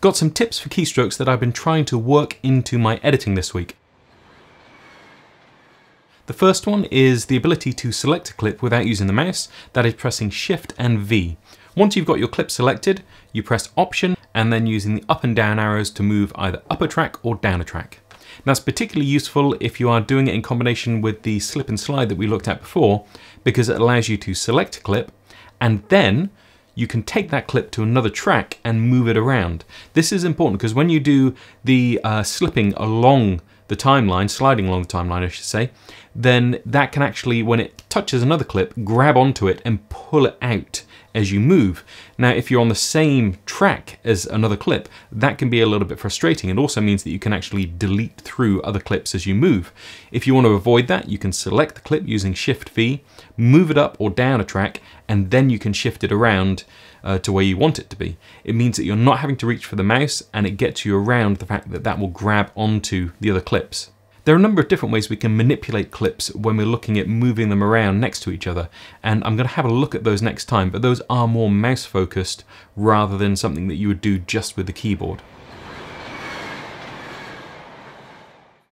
Got some tips for keystrokes that I've been trying to work into my editing this week. The first one is the ability to select a clip without using the mouse, that is pressing Shift and V. Once you've got your clip selected, you press Option and then using the up and down arrows to move either up a track or down a track. That's particularly useful if you are doing it in combination with the slip and slide that we looked at before, because it allows you to select a clip and then you can take that clip to another track and move it around. This is important because when you do the uh, slipping along the timeline, sliding along the timeline, I should say, then that can actually, when it touches another clip, grab onto it and pull it out as you move. Now, if you're on the same track as another clip, that can be a little bit frustrating. It also means that you can actually delete through other clips as you move. If you want to avoid that, you can select the clip using Shift V, move it up or down a track, and then you can shift it around uh, to where you want it to be. It means that you're not having to reach for the mouse and it gets you around the fact that that will grab onto the other clips. There are a number of different ways we can manipulate clips when we're looking at moving them around next to each other, and I'm going to have a look at those next time, but those are more mouse focused rather than something that you would do just with the keyboard.